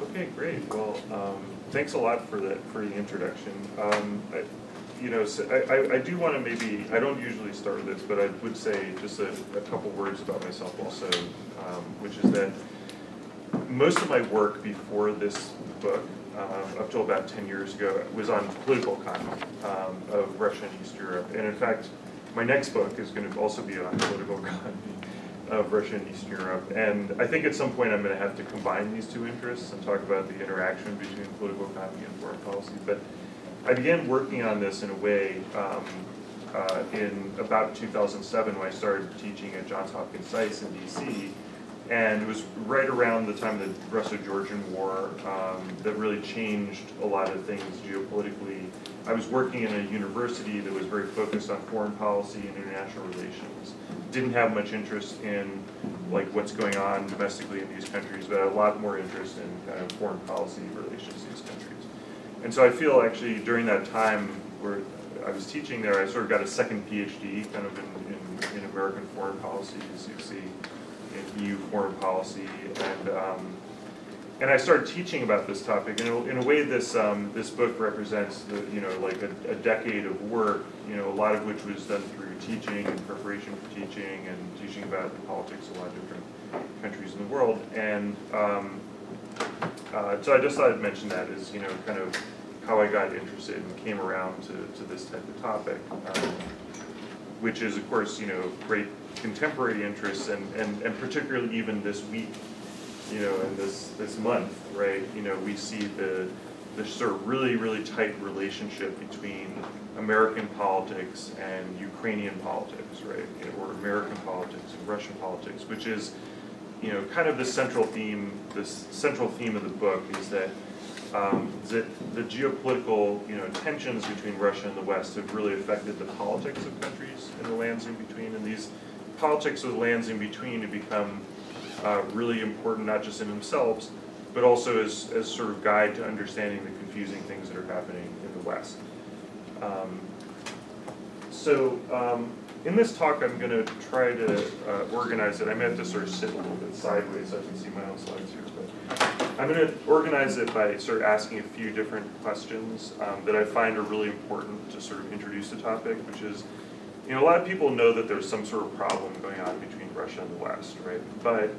Okay, great. Well, um, thanks a lot for that for the introduction. Um, I, you know, so I, I, do want to maybe I don't usually start with this, but I would say just a, a couple words about myself also, um, which is that most of my work before this book, um, up till about 10 years ago, was on political economy um, of Russia and East Europe. And in fact, my next book is going to also be on political economy of Russia and East Europe. And I think at some point I'm going to have to combine these two interests and talk about the interaction between political economy and foreign policy. But I began working on this in a way um, uh, in about 2007 when I started teaching at Johns Hopkins SAIS in DC. And it was right around the time of the Russo-Georgian War um, that really changed a lot of things geopolitically. I was working in a university that was very focused on foreign policy and international relations. Didn't have much interest in like what's going on domestically in these countries, but a lot more interest in kind of foreign policy relations to these countries. And so I feel actually during that time where I was teaching there, I sort of got a second PhD kind of in, in, in American foreign policy, as you see in EU foreign policy, and um, and I started teaching about this topic. And in a, way, this um, this book represents the you know like a, a, decade of work, you know, a lot of which was done through teaching and preparation for teaching and teaching about the politics of a lot of different countries in the world. And um, uh, so I just thought I'd mention that as you know kind of how I got interested and came around to, to this type of topic, um, which is of course you know great contemporary interests and, and, and particularly even this week, you know, and this, this month, right, you know, we see the, the sort of really, really tight relationship between American politics and Ukrainian politics, right, or American politics and Russian politics, which is, you know, kind of the central theme, this central theme of the book is that um, that the geopolitical you know tensions between Russia and the West have really affected the politics of countries and the lands in between, and these politics of the lands in between to become uh, really important, not just in themselves, but also as, as sort of guide to understanding the confusing things that are happening in the West. Um, so um, in this talk, I'm going to try to uh, organize it. I may have to sort of sit a little bit sideways so I can see my own slides here. But I'm going to organize it by sort of asking a few different questions um, that I find are really important to sort of introduce the topic, which is you know, a lot of people know that there's some sort of problem going on between Russia and the West, right? But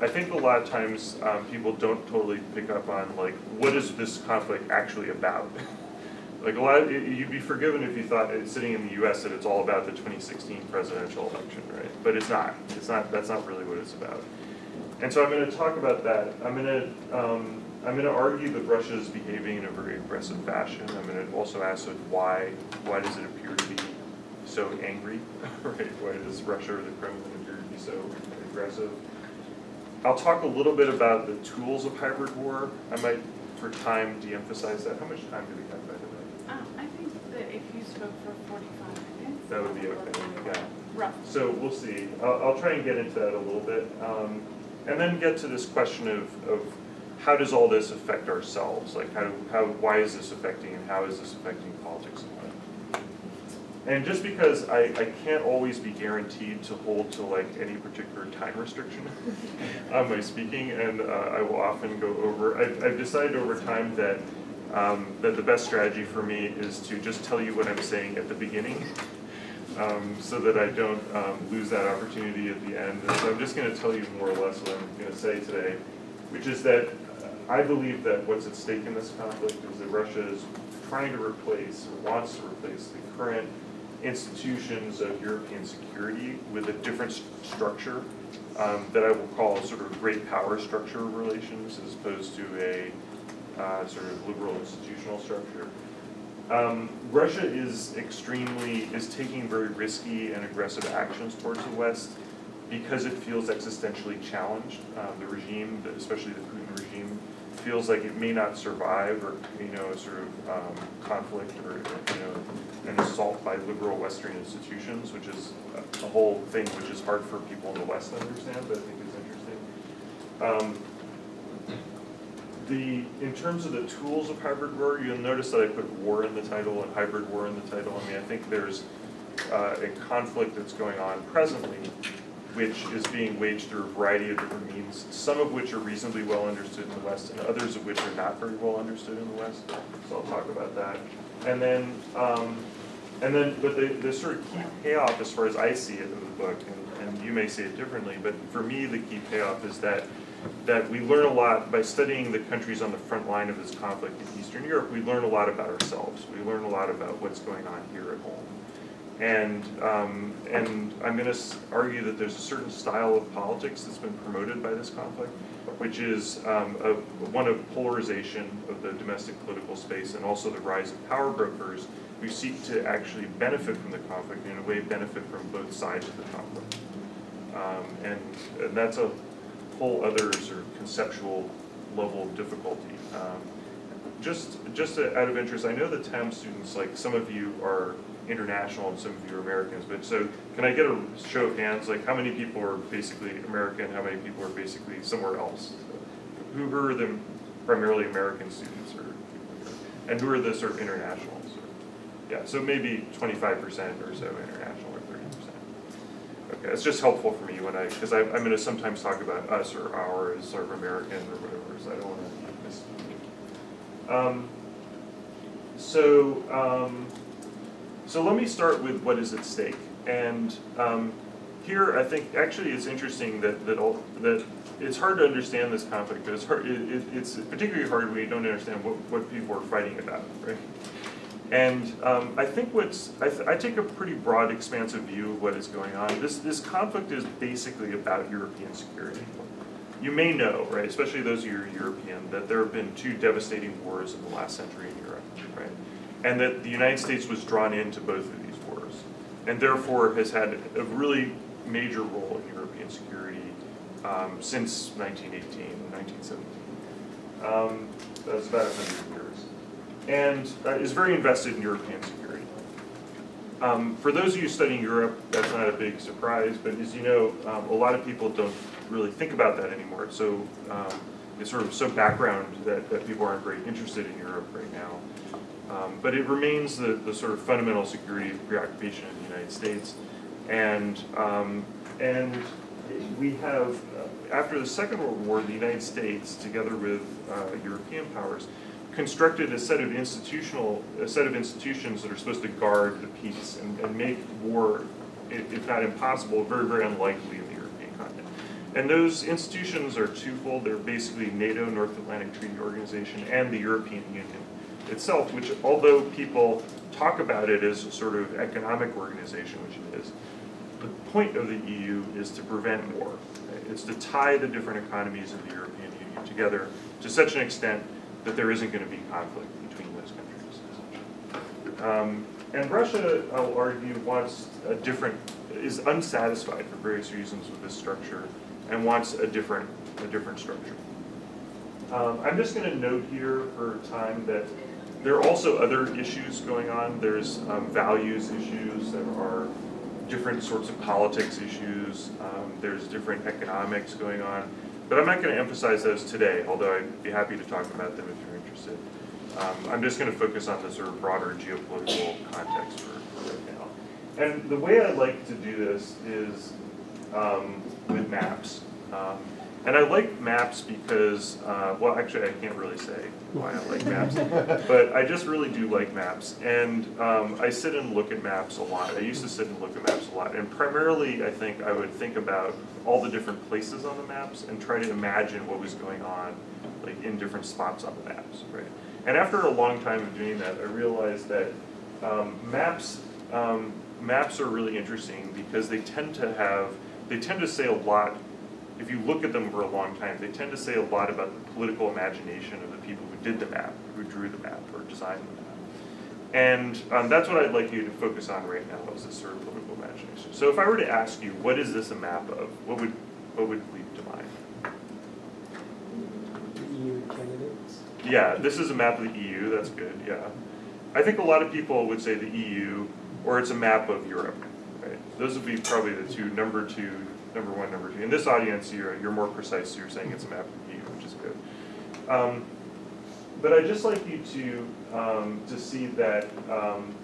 I think a lot of times um, people don't totally pick up on like what is this conflict actually about. like a lot, of, you'd be forgiven if you thought sitting in the U.S. that it's all about the 2016 presidential election, right? But it's not. It's not. That's not really what it's about. And so I'm going to talk about that. I'm going to um, I'm going to argue that Russia is behaving in a very aggressive fashion. I'm going to also ask like, why why does it appear to be so angry, right? Why does Russia or the Kremlin so aggressive? I'll talk a little bit about the tools of hybrid war. I might, for time, de-emphasize that. How much time do we have by the way? Um, I think that if you spoke for 45 minutes. That would be okay, yeah. Rough. So we'll see. I'll, I'll try and get into that a little bit. Um, and then get to this question of, of how does all this affect ourselves? Like how, how, why is this affecting and how is this affecting politics and just because I, I can't always be guaranteed to hold to like any particular time restriction on my speaking, and uh, I will often go over, I've, I've decided over time that um, that the best strategy for me is to just tell you what I'm saying at the beginning um, so that I don't um, lose that opportunity at the end. And so I'm just going to tell you more or less what I'm going to say today, which is that I believe that what's at stake in this conflict is that Russia is trying to replace, or wants to replace, the current institutions of European security with a different st structure um, that I will call sort of great power structure relations as opposed to a uh, sort of liberal institutional structure. Um, Russia is extremely, is taking very risky and aggressive actions towards the West because it feels existentially challenged. Uh, the regime, especially the Putin regime, feels like it may not survive or, you know, sort of um, conflict or, you know, an assault by liberal Western institutions, which is a, whole thing which is hard for people in the West to understand, but I think is interesting. Um, the, in terms of the tools of hybrid war, you'll notice that I put war in the title and hybrid war in the title. I mean, I think there's uh, a conflict that's going on presently which is being waged through a variety of different means, some of which are reasonably well understood in the West, and others of which are not very well understood in the West. So I'll talk about that. And then, um, and then, but the, the sort of key payoff, as far as I see it in the book, and, and you may see it differently, but for me, the key payoff is that that we learn a lot by studying the countries on the front line of this conflict in Eastern Europe. We learn a lot about ourselves. We learn a lot about what's going on here at home. And, um, and I'm going to argue that there's a certain style of politics that's been promoted by this conflict, which is um, a, one of polarization of the domestic political space and also the rise of power brokers who seek to actually benefit from the conflict, in a way benefit from both sides of the conflict. Um, and, and that's a whole other sort of conceptual level of difficulty. Um, just, just out of interest, I know the TAM students, like some of you are international and some of you are Americans, but so can I get a show of hands, like how many people are basically American, how many people are basically somewhere else? Who, are the primarily American students or, and who are the sort of internationals? Yeah, so maybe twenty-five percent or so international or thirty percent. Okay, it's just helpful for me when I, because I'm gonna sometimes talk about us or our as sort of American or whatever, so I don't wanna miss. Um, so, um, so let me start with what is at stake. And um, here, I think actually it's interesting that that, all, that it's hard to understand this conflict, but it's hard. It, it, it's particularly hard when you don't understand what, what people are fighting about, right? And um, I think what's I, th I take a pretty broad, expansive view of what is going on. This this conflict is basically about European security. You may know, right, especially those of you who are European, that there have been two devastating wars in the last century in Europe, right? And that the United States was drawn into both of these wars, and therefore has had a really major role in European security um, since 1918, 1917. Um, that's about 100 years and uh, is very invested in European security. Um, for those of you studying Europe, that's not a big surprise, but as you know, um, a lot of people don't really think about that anymore. So um, it's sort of so background that, that people aren't very interested in Europe right now. Um, but it remains the, the sort of fundamental security preoccupation in the United States. And, um, and we have, uh, after the Second World War, the United States, together with uh, European powers, constructed a set of institutional, a set of institutions that are supposed to guard the peace and, and make war, if not impossible, very, very unlikely in the European continent. And those institutions are twofold. They're basically NATO, North Atlantic Treaty Organization, and the European Union itself, which although people talk about it as a sort of economic organization, which it is, the point of the EU is to prevent war. It's to tie the different economies of the European Union together to such an extent that there isn't going to be conflict between those countries. Um, and Russia, I'll argue, wants a different, is unsatisfied for various reasons with this structure and wants a different, a different structure. Um, I'm just going to note here for time that there are also other issues going on. There's um, values issues, there are different sorts of politics issues, um, there's different economics going on. But I'm not going to emphasize those today, although I'd be happy to talk about them if you're interested. Um, I'm just going to focus on the sort of broader geopolitical context for, for right now. And the way I like to do this is um, with maps. Um, and I like maps because, uh, well, actually, I can't really say why I like maps, but I just really do like maps. And um, I sit and look at maps a lot. I used to sit and look at maps a lot. And primarily, I think I would think about all the different places on the maps and try to imagine what was going on like in different spots on the maps, right? And after a long time of doing that, I realized that um, maps um, maps are really interesting because they tend to have they tend to say a lot if you look at them for a long time, they tend to say a lot about the political imagination of the people who did the map, who drew the map, or designed the map. And um, that's what I'd like you to focus on right now, is this sort of political imagination. So if I were to ask you, what is this a map of, what would, what would leap to mind? EU candidates? Yeah, this is a map of the EU, that's good, yeah. I think a lot of people would say the EU, or it's a map of Europe, right? Those would be probably the two, number two, number one, number two. In this audience, you're, you're more precise, so you're saying it's a map of which is good. Um, but I'd just like you to, um, to see that um,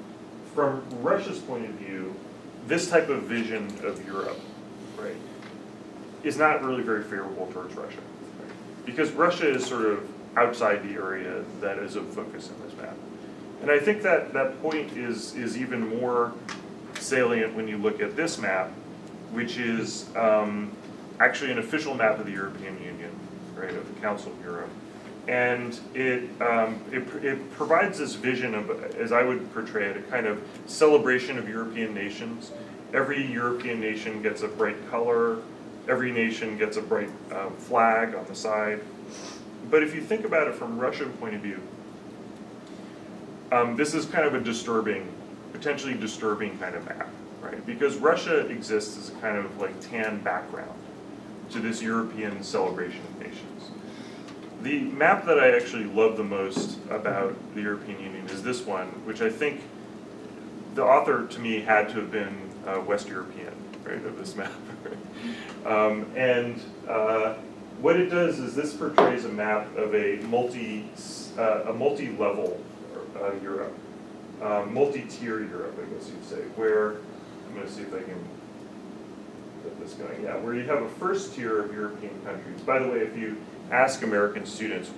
from Russia's point of view, this type of vision of Europe, right, is not really very favorable towards Russia. Because Russia is sort of outside the area that is of focus in this map. And I think that that point is, is even more salient when you look at this map, which is um, actually an official map of the European Union, right, of the Council of Europe. And it, um, it, it provides this vision of, as I would portray it, a kind of celebration of European nations. Every European nation gets a bright color, every nation gets a bright um, flag on the side. But if you think about it from Russian point of view, um, this is kind of a disturbing, potentially disturbing kind of map, right? Because Russia exists as a kind of like tan background to this European celebration of nations. The map that I actually love the most about the European Union is this one, which I think the author to me had to have been uh, West European, right, of this map. um, and uh, what it does is this portrays a map of a multi, uh, a multi-level uh, Europe, uh, multi-tier Europe, I guess you'd say, where I'm going to see if I can get this going. Yeah, where you have a first tier of European countries. By the way, if you ask American students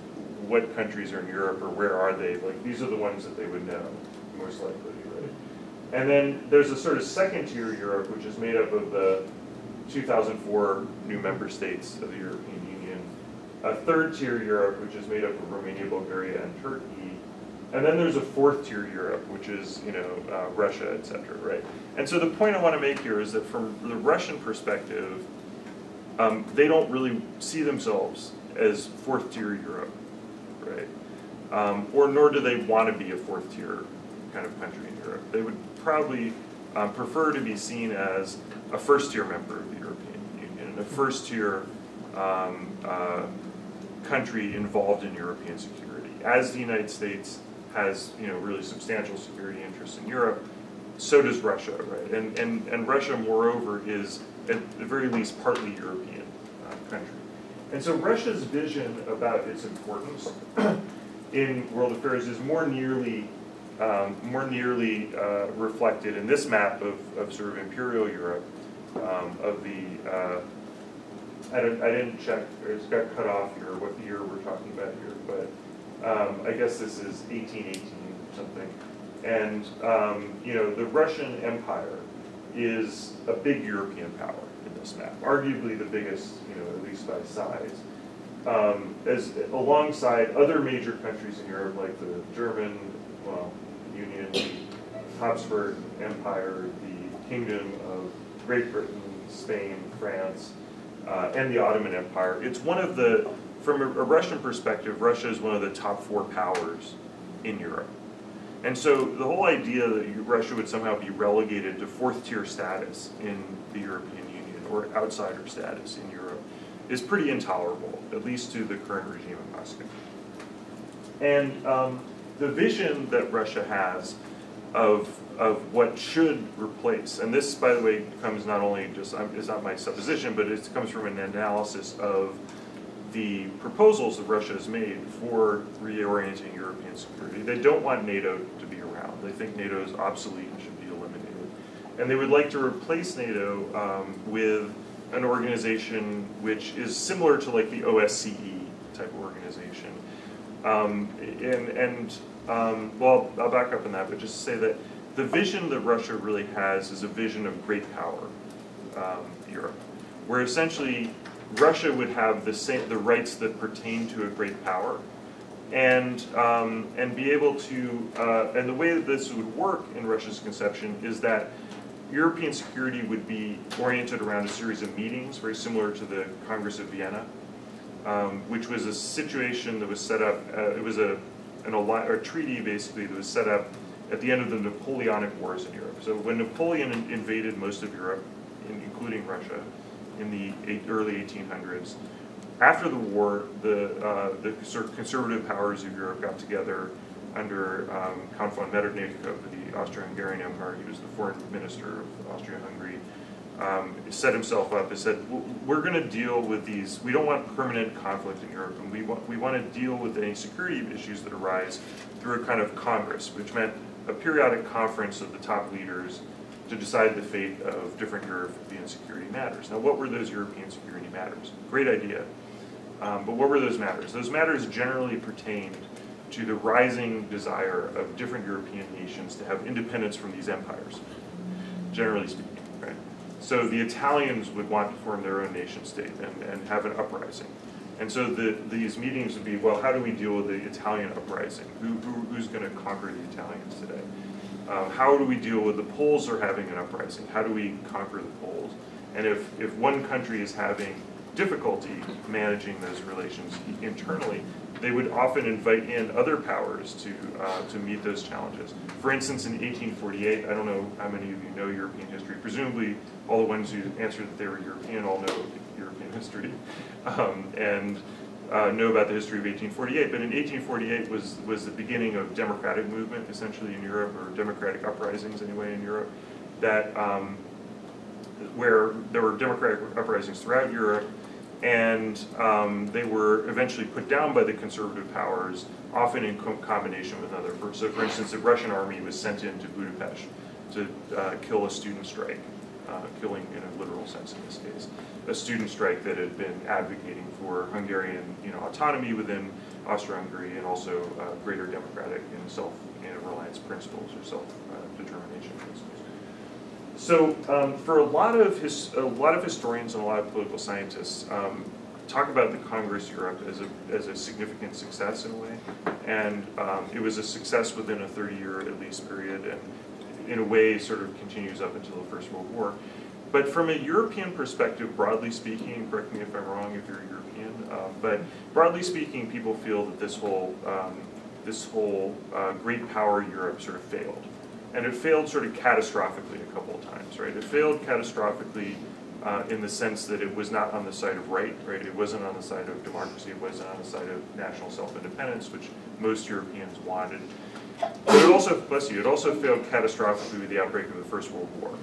what countries are in Europe or where are they, like these are the ones that they would know most likely, right? And then there's a sort of second tier Europe, which is made up of the 2004 new member states of the European Union. A third tier Europe, which is made up of Romania, Bulgaria, and Turkey. And then there's a fourth tier Europe, which is, you know, uh, Russia, et cetera, right? And so the point I want to make here is that from the Russian perspective, um, they don't really see themselves as fourth tier Europe, right? Um, or nor do they want to be a fourth tier kind of country in Europe. They would probably um, prefer to be seen as a first tier member of the European Union and a first tier um, uh, country involved in European security. As the United States has, you know, really substantial security interests in Europe, so does Russia, right? And, and, and Russia, moreover, is at the very least partly European uh, country. And so Russia's vision about its importance in world affairs is more nearly, um, more nearly uh, reflected in this map of, of sort of imperial Europe, um, of the, uh, I, don't, I didn't check, it's got cut off here, what year we're talking about here, but um, I guess this is 1818 or something. And, um, you know, the Russian Empire is a big European power in this map, arguably the biggest, you know, at least by size. Um, as alongside other major countries in Europe, like the German, well, Union, the Habsburg Empire, the Kingdom of Great Britain, Spain, France, uh, and the Ottoman Empire. It's one of the, from a, a Russian perspective, Russia is one of the top four powers in Europe. And so the whole idea that Russia would somehow be relegated to fourth tier status in the European Union or outsider status in Europe is pretty intolerable, at least to the current regime in Moscow. And um, the vision that Russia has of, of what should replace, and this, by the way, comes not only just, um, is not my supposition, but it comes from an analysis of the proposals that Russia has made for reorienting European security. They don't want NATO to be around. They think NATO is obsolete and should be eliminated. And they would like to replace NATO um, with an organization which is similar to like the OSCE type of organization. Um, and, and um, well, I'll back up on that, but just to say that the vision that Russia really has is a vision of great power, um, Europe, where essentially Russia would have the same the rights that pertain to a great power, and um, and be able to uh, and the way that this would work in Russia's conception is that European security would be oriented around a series of meetings, very similar to the Congress of Vienna, um, which was a situation that was set up. Uh, it was a an or treaty basically that was set up at the end of the Napoleonic Wars in Europe. So when Napoleon in- invaded most of Europe, in, including Russia, in the early 1800s, after the war, the uh, the conservative powers of Europe got together under um, Count von Metternich of the Austro-Hungarian Empire. He was the foreign minister of Austria-Hungary. Um, set himself up and said, "We're going to deal with these. We don't want permanent conflict in Europe, and we want we want to deal with any security issues that arise through a kind of congress, which meant a periodic conference of the top leaders to decide the fate of different European security matters. Now, what were those European security matters? Great idea. Um, but what were those matters? Those matters generally pertained to the rising desire of different European nations to have independence from these empires, generally speaking, right? So the Italians would want to form their own nation state and, and have an uprising. And so the, these meetings would be, well, how do we deal with the Italian uprising? Who, who, who's going to conquer the Italians today? Um, how do we deal with the Poles are having an uprising? How do we conquer the Poles? And if, if one country is having difficulty managing those relations internally, they would often invite in other powers to, uh, to meet those challenges. For instance, in 1848, I don't know how many of you know European history, presumably all the ones who answered that they were European all know European history um, and uh, know about the history of 1848. But in 1848 was, was the beginning of democratic movement essentially in Europe, or democratic uprisings anyway in Europe, that um, where there were democratic uprisings throughout Europe and um, they were eventually put down by the conservative powers, often in co combination with other. So, for instance, the Russian army was sent into Budapest to uh, kill a student strike, uh, killing in a literal sense in this case, a student strike that had been advocating for Hungarian, you know, autonomy within Austria-Hungary and also uh, greater democratic and self-reliance principles or self-determination principles. So um, for a lot of his, a lot of historians and a lot of political scientists um, talk about the Congress Europe as a, as a significant success in a way, and um, it was a success within a 30-year at least period, and in a way sort of continues up until the First World War. But from a European perspective, broadly speaking, correct me if I'm wrong if you're European, uh, but broadly speaking, people feel that this whole um, this whole uh, great power Europe sort of failed and it failed sort of catastrophically a couple of times, right? It failed catastrophically uh, in the sense that it was not on the side of right, right? It wasn't on the side of democracy, it wasn't on the side of national self-independence, which most Europeans wanted. But it also, bless you, it also failed catastrophically with the outbreak of the First World War,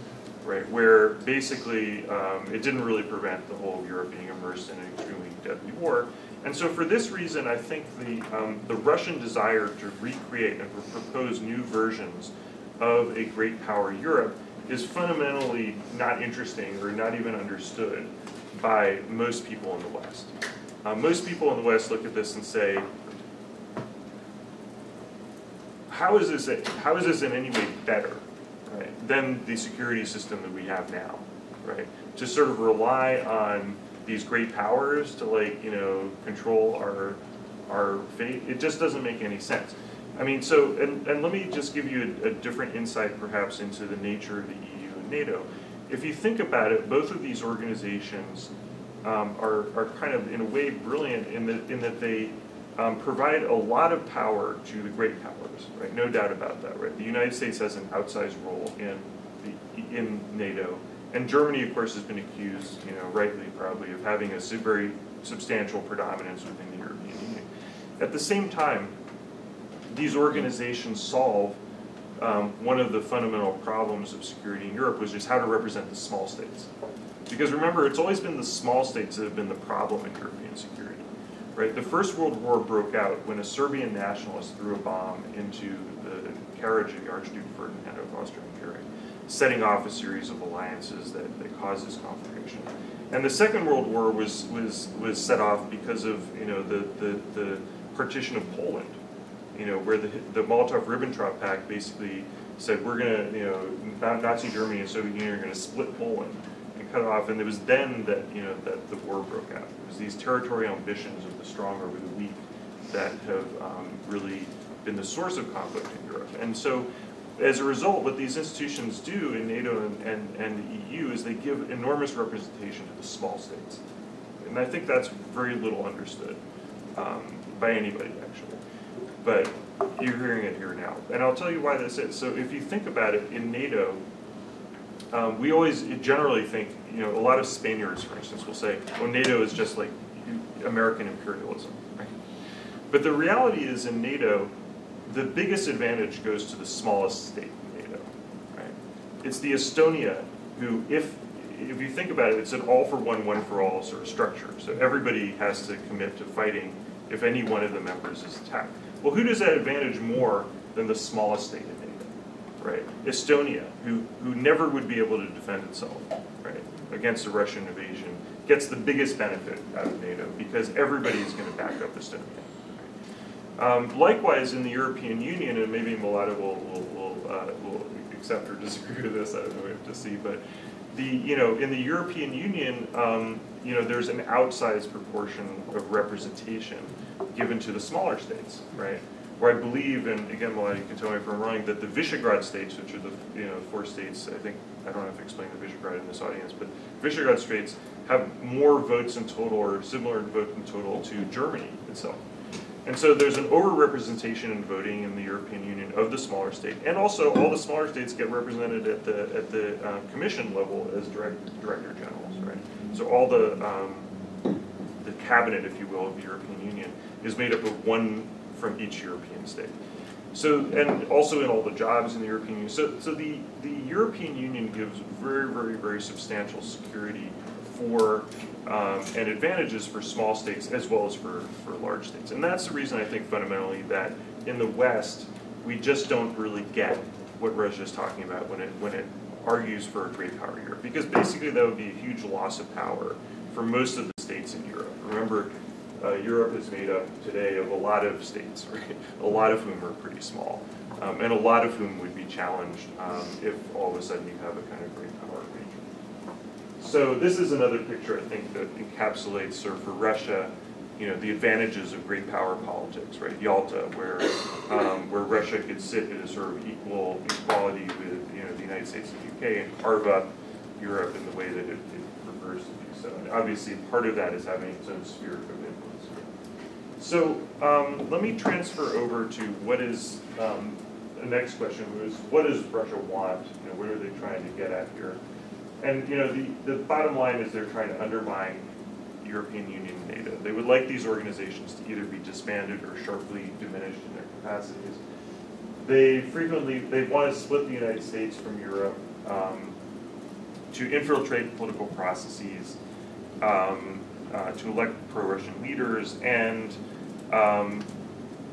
right? Where basically um, it didn't really prevent the whole of Europe being immersed in an extremely deadly war. And so for this reason, I think the, um, the Russian desire to recreate and propose new versions of a great power Europe is fundamentally not interesting or not even understood by most people in the West. Uh, most people in the West look at this and say, how is this, how is this in any way better right, than the security system that we have now, right? To sort of rely on these great powers to like, you know, control our, our fate, it just doesn't make any sense. I mean, so, and, and let me just give you a, a, different insight perhaps into the nature of the EU and NATO. If you think about it, both of these organizations um, are, are kind of, in a way, brilliant in, the, in that they um, provide a lot of power to the great powers, right? No doubt about that, right? The United States has an outsized role in, the, in NATO, and Germany, of course, has been accused, you know, rightly probably, of having a very substantial predominance within the European Union. At the same time, these organizations solve um, one of the fundamental problems of security in Europe was just how to represent the small states. Because remember, it's always been the small states that have been the problem in European security. Right? The First World War broke out when a Serbian nationalist threw a bomb into the carriage of the Archduke Ferdinand of Austria-Hungary, setting off a series of alliances that, that caused this conflagration. And the Second World War was, was, was set off because of you know, the, the, the partition of Poland you know, where the, the Molotov-Ribbentrop Pact basically said we're going to, you know, Nazi Germany and Soviet Union are going to split Poland and cut off. And it was then that, you know, that the war broke out. It was these territorial ambitions of the strong over the weak that have um, really been the source of conflict in Europe. And so as a result, what these institutions do in NATO and, and, and the EU is they give enormous representation to the small states. And I think that's very little understood um, by anybody, actually but you're hearing it here now. And I'll tell you why this is. So if you think about it, in NATO, um, we always generally think, you know, a lot of Spaniards, for instance, will say, well, NATO is just like American imperialism? But the reality is in NATO, the biggest advantage goes to the smallest state in NATO, right? It's the Estonia who, if if you think about it, it's an all for one, one for all sort of structure. So everybody has to commit to fighting if any one of the members is attacked. Well, who does that advantage more than the smallest state? Right? Estonia, who, who never would be able to defend itself, right, against a Russian invasion, gets the biggest benefit out of NATO because everybody is going to back up Estonia. Um, likewise, in the European Union, and maybe Milada will, will, will, uh, will accept or disagree with this, I don't know, we have to see, but the, you know, in the European Union, um, you know, there's an outsized proportion of representation given to the smaller states, right? Where I believe, and again, Milada, you can tell me if I'm wrong, that the Visegrad states, which are the, you know, four states, I think, I don't have to explain the Visegrad in this audience, but Visegrad states have more votes in total or similar vote in total to Germany itself. And so there's an overrepresentation in voting in the European Union of the smaller state, and also all the smaller states get represented at the at the uh, commission level as direct, director generals, right? So all the um, the cabinet, if you will, of the European Union is made up of one from each European state. So and also in all the jobs in the European Union. So so the the European Union gives very very very substantial security for um, and advantages for small states as well as for, for large states. And that's the reason I think fundamentally that in the West, we just don't really get what Russia is talking about when it, when it argues for a great power Europe. Because basically that would be a huge loss of power for most of the states in Europe. Remember, uh, Europe is made up today of a lot of states, right? a lot of whom are pretty small, um, and a lot of whom would be challenged um, if all of a sudden you have a kind of great power region. So this is another picture, I think, that encapsulates sort of for Russia, you know, the advantages of great power politics, right? Yalta, where um, where Russia could sit at a sort of equal equality with you know the United States and UK and carve up Europe in the way that it, it prefers to do so. And obviously, part of that is having its own sphere of. So um, let me transfer over to what is um, the next question was what does Russia want? You know, what are they trying to get at here? And you know, the, the bottom line is they're trying to undermine European Union NATO. They would like these organizations to either be disbanded or sharply diminished in their capacities. They frequently, they want to split the United States from Europe um, to infiltrate political processes, um, uh, to elect pro-Russian leaders, and um,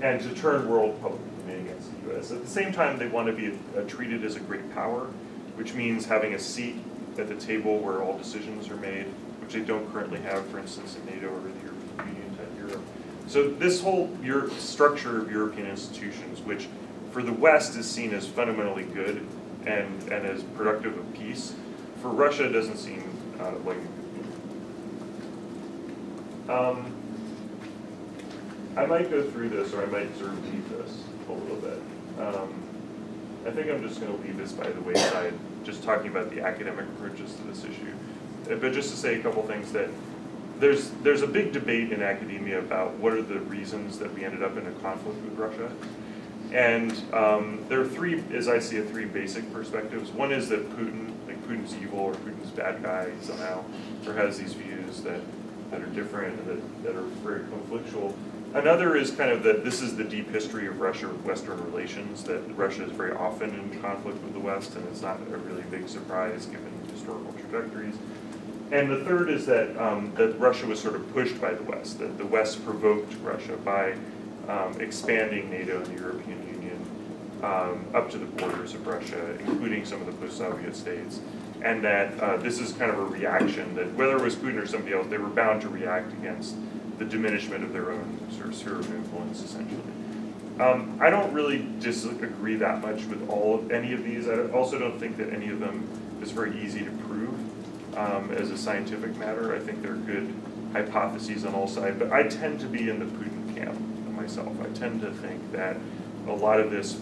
and to turn world public opinion against the U.S. At the same time, they want to be uh, treated as a great power, which means having a seat at the table where all decisions are made, which they don't currently have, for instance, in NATO or the European Union type Europe. So this whole Euro structure of European institutions, which for the West is seen as fundamentally good and, and as productive of peace, for Russia doesn't seem uh, like um, I might go through this, or I might sort of leave this a little bit. Um, I think I'm just going to leave this by the wayside, just talking about the academic approaches to this issue. Uh, But just to say a couple things that there's there's a big debate in academia about what are the reasons that we ended up in a conflict with Russia. And um, there are three, as I see it, three basic perspectives. One is that Putin, like Putin's evil or Putin's bad guy somehow, or has these views that, that are different that, that are very conflictual. Another is kind of that this is the deep history of Russia-Western relations, that Russia is very often in conflict with the West, and it's not a really big surprise given historical trajectories. And the third is that, um, that Russia was sort of pushed by the West, that the West provoked Russia by um, expanding NATO and the European Union um, up to the borders of Russia, including some of the post-Soviet states, and that uh, this is kind of a reaction that whether it was Putin or somebody else, they were bound to react against the diminishment of their own sort of sphere of influence, essentially. Um, I don't really disagree that much with all of any of these. I also don't think that any of them is very easy to prove um, as a scientific matter. I think they're good hypotheses on all sides, but I tend to be in the Putin camp myself. I tend to think that a lot of this,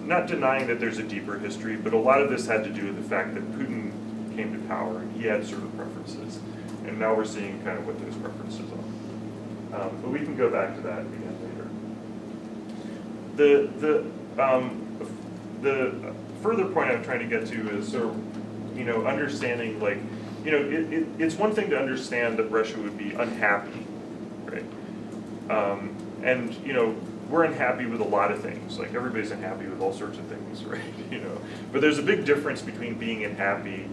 not denying that there's a deeper history, but a lot of this had to do with the fact that Putin came to power and he had certain preferences. And now we're seeing kind of what those preferences are. Um, but we can go back to that again later. The, the, um, the further point I'm trying to get to is sort of, you know, understanding like, you know, it, it, it's one thing to understand that Russia would be unhappy, right? Um, and you know we're unhappy with a lot of things like everybody's unhappy with all sorts of things right you know but there's a big difference between being unhappy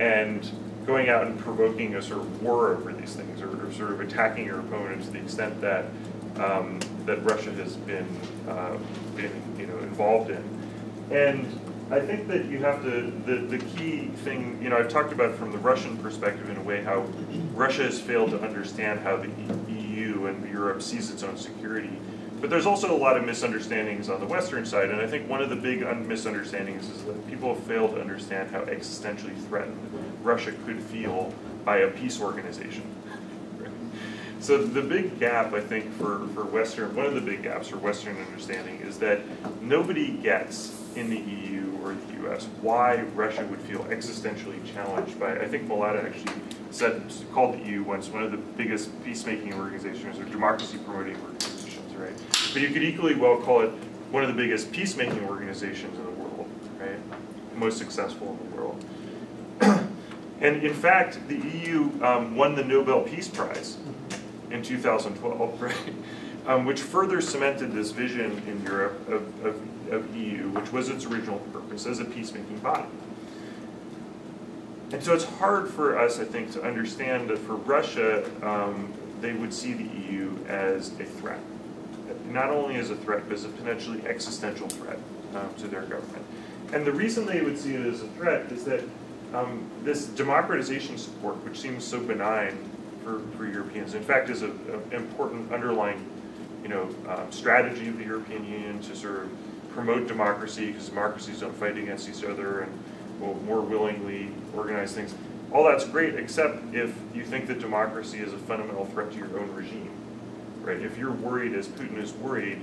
and going out and provoking a sort of war over these things or, or sort of attacking your opponent to the extent that um, that Russia has been uh, been you know involved in And I think that you have to, the, the key thing, you know, I've talked about from the Russian perspective in a way how Russia has failed to understand how the EU and Europe sees its own security. But there's also a lot of misunderstandings on the Western side, and I think one of the big un- misunderstandings is that people have failed to understand how existentially threatened Russia could feel by a peace organization. So the big gap, I think, for, for Western, one of the big gaps for Western understanding is that nobody gets in the EU or the US why Russia would feel existentially challenged by, I think Milada actually said, called the EU once one of the biggest peacemaking organizations or democracy promoting organizations, right? But you could equally well call it one of the biggest peacemaking organizations in the world, right? Most successful in the world. And in fact, the EU um, won the Nobel Peace Prize in 2012, right? Um, which further cemented this vision in Europe of, of, of EU, which was its original purpose as a peacemaking body. And so it's hard for us, I think, to understand that for Russia, um, they would see the EU as a threat. Not only as a threat, but as a potentially existential threat um, to their government. And the reason they would see it as a threat is that um, this democratization support, which seems so benign for, for Europeans, in fact, is an important underlying you know, um, strategy of the European Union to sort of promote democracy because democracies don't fight against each other and will more willingly organize things. All that's great, except if you think that democracy is a fundamental threat to your own regime, right? If you're worried, as Putin is worried,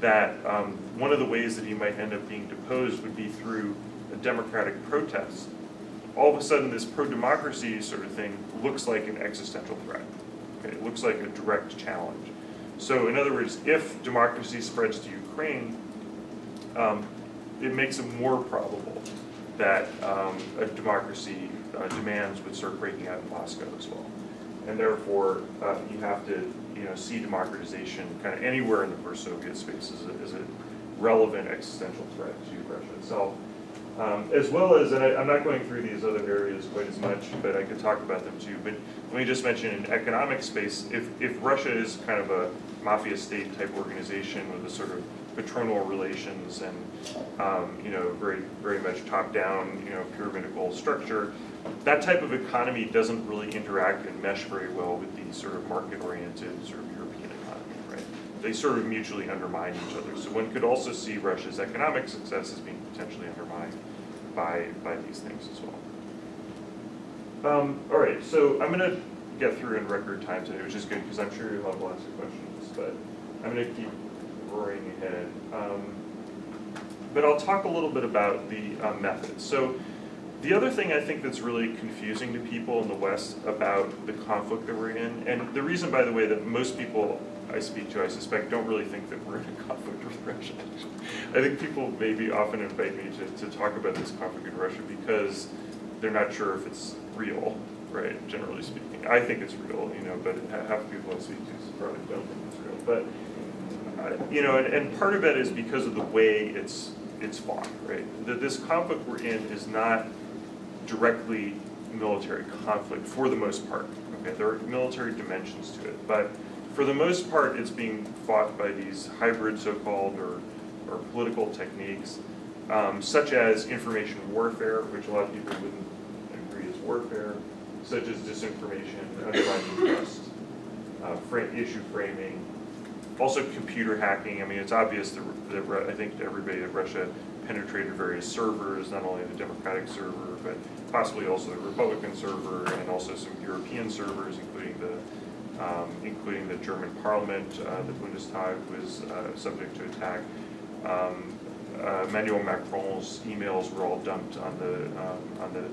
that um, one of the ways that he might end up being deposed would be through a democratic protest. All of a sudden, this pro-democracy sort of thing looks like an existential threat. Okay? It looks like a direct challenge. So in other words, if democracy spreads to Ukraine, um, it makes it more probable that um, a democracy uh, demands would start breaking out in Moscow as well. And therefore, uh, you have to you know, see democratization kind of anywhere in the post-Soviet space as a, as a relevant existential threat to Russia itself. Um, as well as, and I, am not going through these other areas quite as much, but I could talk about them too. But let me just mention in economic space, if, if Russia is kind of a mafia state type organization with a sort of patronal relations and um, you know very very much top down you know pyramidal structure, that type of economy doesn't really interact and mesh very well with the sort of market oriented sort of European economy, right? They sort of mutually undermine each other. So one could also see Russia's economic success as being potentially undermined by by these things as well. Um, all right, so I'm going to get through in record time today, which is good because I'm sure you'll have lots of questions, but I'm going to keep roaring ahead. Um, but I'll talk a little bit about the uh, methods. So the other thing I think that's really confusing to people in the West about the conflict that we're in, and the reason, by the way, that most people I speak to, I suspect, don't really think that we're in a conflict with Russia. I think people maybe often invite me to, to talk about this conflict in Russia because they're not sure if it's real, right, generally speaking. I think it's real, you know, but half the people I speak to probably don't think it's real. But, uh, you know, and, and part of it is because of the way it's, it's fought, right? That this conflict we're in is not directly military conflict for the most part. Okay, there are military dimensions to it, but for the most part, it's being fought by these hybrid so-called or, or political techniques, um, such as information warfare, which a lot of people wouldn't agree is warfare, such as disinformation, undermining trust, uh, issue framing, also computer hacking. I mean, it's obvious that, that I think to everybody that Russia penetrated various servers, not only the Democratic server, but possibly also the Republican server, and also some European servers, including the um, including the German Parliament, uh, the Bundestag was uh, subject to attack. Um, uh, Emmanuel Macron's emails were all dumped on the um, on the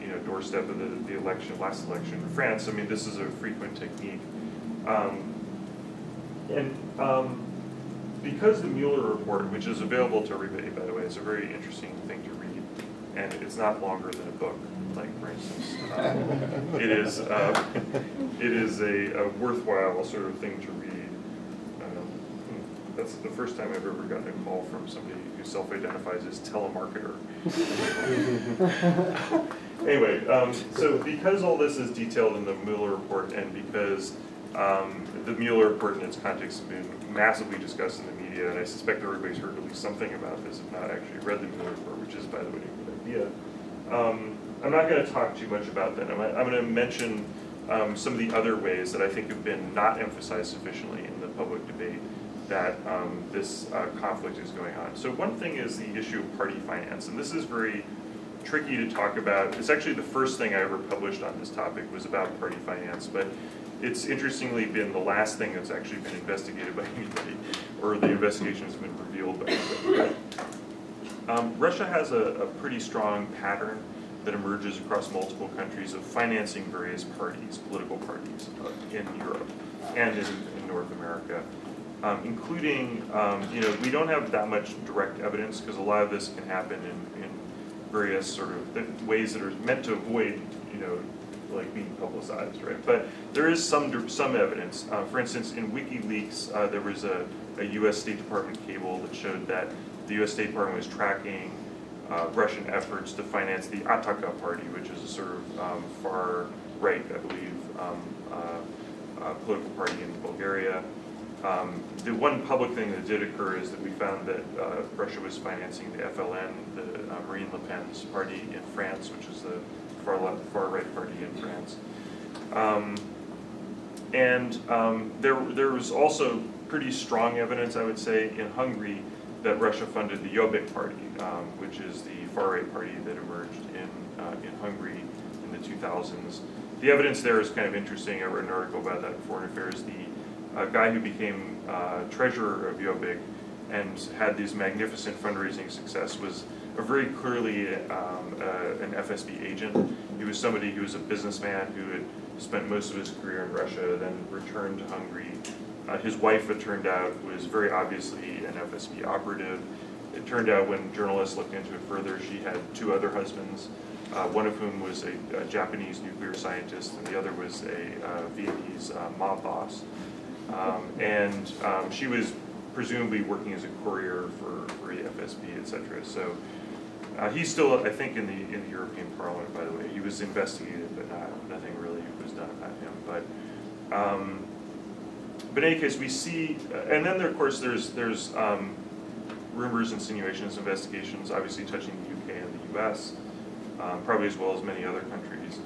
you know doorstep of the, the election, last election in France. I mean, this is a frequent technique. Um, and um, because the Mueller report, which is available to everybody, by the way, is a very interesting thing to read, and it's not longer than a book. Um, it is uh, it is a, a, worthwhile sort of thing to read. Um, that's the first time I've ever gotten a call from somebody who self-identifies as telemarketer. anyway, um, so because all this is detailed in the Mueller report, and because um, the Mueller report and its context have been massively discussed in the media, and I suspect everybody's heard at least something about this, if not actually read the Mueller report, which is, by the way, a good idea. I'm not going to talk too much about that. I'm, I'm going to mention um, some of the other ways that I think have been not emphasized sufficiently in the public debate that um, this uh, conflict is going on. So one thing is the issue of party finance, and this is very tricky to talk about. It's actually the first thing I ever published on this topic was about party finance, but it's interestingly been the last thing that's actually been investigated by anybody, or the investigation has been revealed by anybody. Um, Russia has a, a pretty strong pattern that emerges across multiple countries of financing various parties, political parties uh, in Europe and in, in North America. Um, including, um, you know, we don't have that much direct evidence because a lot of this can happen in, in various sort of ways that are meant to avoid, you know, like being publicized, right? But there is some some evidence. Uh, for instance, in WikiLeaks, uh, there was a, a U.S. State Department cable that showed that the U.S. State Department was tracking uh, Russian efforts to finance the Ataka Party, which is a sort of um, far right, I believe, um, uh, uh, political party in Bulgaria. Um, the one public thing that did occur is that we found that uh, Russia was financing the FLN, the uh, Marine Le Pen's party in France, which is the far left, far right party in France. Um, and um, there, there was also pretty strong evidence, I would say, in Hungary that Russia funded the Jobbik party, um, which is the far right party that emerged in, uh, in Hungary in the 2000s. The evidence there is kind of interesting. I wrote an article about that in Foreign Affairs. The uh, guy who became uh, treasurer of Jobbik and had this magnificent fundraising success was a very clearly um, an FSB agent. He was somebody who was a businessman who had spent most of his career in Russia, then returned to Hungary. Uh, his wife, it turned out, was very obviously an FSB operative. It turned out when journalists looked into it further, she had two other husbands, uh, one of whom was a, a, Japanese nuclear scientist, and the other was a uh, Vietnamese uh, mob boss. Um, and um, she was presumably working as a courier for, for the FSB, et cetera. So uh, he's still, I think, in the in the European Parliament. By the way, he was investigated, but not nothing really was done about him. But um, but in any case, we see, and then there, of course there's there's um, rumors, insinuations, investigations, obviously touching the UK and the U.S., um, probably as well as many other countries.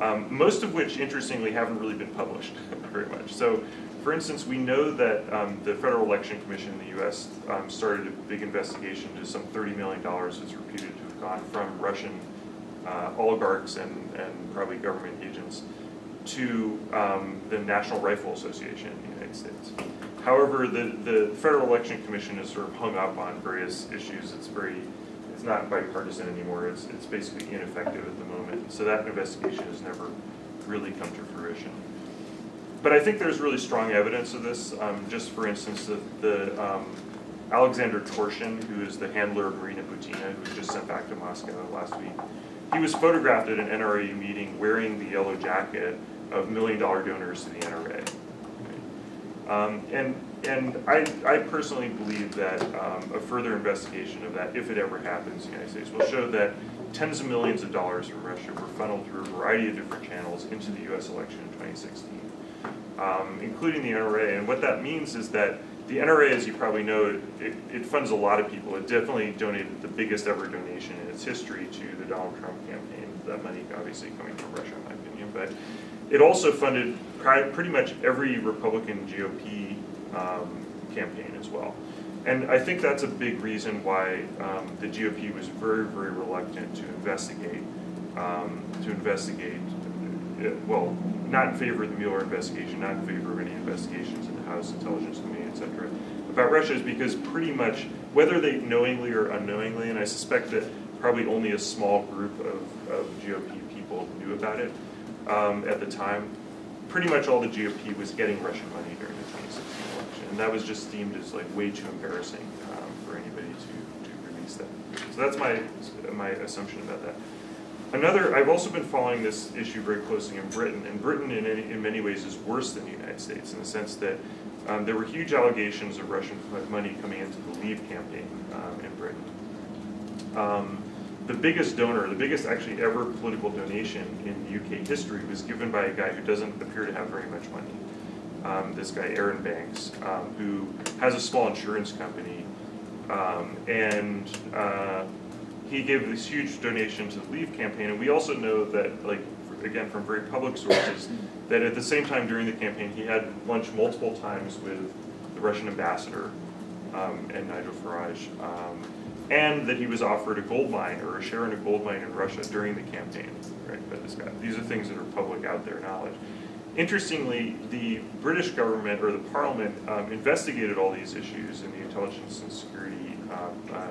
Um, most of which, interestingly, haven't really been published very much. So for instance, we know that um, the Federal Election Commission in the U.S. Um, started a big investigation to some $30 million that's reputed to have gone from Russian uh, oligarchs and, and probably government agents to um, the National Rifle Association in the United States. However, the, the Federal Election Commission is sort of hung up on various issues. It's very, it's not bipartisan anymore. It's, it's basically ineffective at the moment. So that investigation has never really come to fruition but I think there's really strong evidence of this. Um, just for instance, the, the um, Alexander Torshin, who is the handler of Marina Butina, who was just sent back to Moscow last week, he was photographed at an NRA meeting wearing the yellow jacket of million dollar donors to the NRA. Um, and and I, I personally believe that um, a further investigation of that, if it ever happens in the United States, will show that tens of millions of dollars from Russia were funneled through a variety of different channels into the U.S. election in 2016 um, including the NRA. And what that means is that the NRA, as you probably know, it, it, funds a lot of people. It definitely donated the biggest ever donation in its history to the Donald Trump campaign. That money obviously coming from Russia, in my opinion. But it also funded pretty much every Republican GOP um, campaign as well. And I think that's a big reason why um, the GOP was very, very reluctant to investigate, um, to investigate, uh, well, not in favor of the Mueller investigation, not in favor of any investigations in the House Intelligence Committee, et cetera, about Russia is because pretty much, whether they knowingly or unknowingly, and I suspect that probably only a small group of, of GOP people knew about it um, at the time, pretty much all the GOP was getting Russian money during the 2016 election, and that was just deemed as like way too embarrassing um, for anybody to, to release that. So that's my my assumption about that. Another, I've also been following this issue very closely in Britain, and Britain in, any, in many ways is worse than the United States in the sense that um, there were huge allegations of Russian money coming into the Leave campaign um, in Britain. Um, the biggest donor, the biggest actually ever political donation in UK history was given by a guy who doesn't appear to have very much money. um, this guy Arron Banks, um, who has a small insurance company, um, and uh, he gave this huge donation to the Leave campaign. And we also know that, like again from very public sources, that at the same time during the campaign he had lunch multiple times with the Russian ambassador um, and Nigel Farage. And that he was offered a gold mine or a share in a gold mine in Russia during the campaign, right, by this guy. These are things that are public out there knowledge. Interestingly, the British government or the parliament um, investigated all these issues in the Intelligence and Security uh, uh,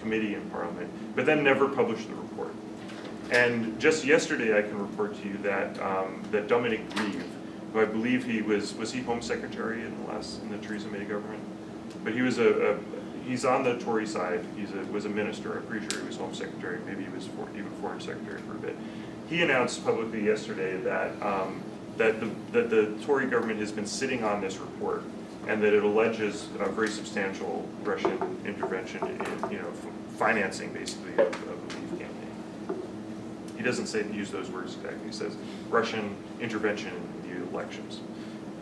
Committee in parliament, but then never published the report. And just yesterday, I can report to you that um, that Dominic Grieve, who I believe he was was he Home Secretary in the last in the Theresa May government, but he was a he's on the Tory side. He's a, was a minister. I'm pretty sure he was Home Secretary. Maybe he was for, even Foreign Secretary for a bit. He announced publicly yesterday that um, that the that the Tory government has been sitting on this report, and that it alleges a very substantial Russian intervention in you know financing basically of, of the Leave campaign. He doesn't say use those words exactly. He says Russian intervention in the elections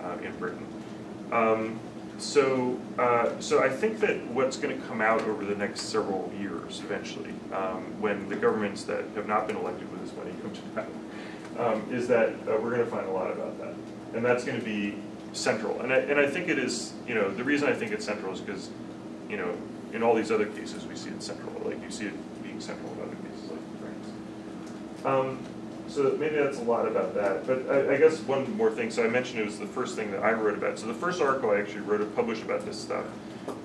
uh, in Britain. Um, so, uh, so I think that what's going to come out over the next several years, eventually, um, when the governments that have not been elected with this money come to power, um, is that uh, we're going to find a lot about that, and that's going to be central. And I, and I think it is. You know, the reason I think it's central is because, you know, in all these other cases we see it central. Like you see it being central in other cases like France. Um, so maybe that's a lot about that. But I, I, guess one more thing. So I mentioned it was the first thing that I wrote about. So the first article I actually wrote, published about this stuff,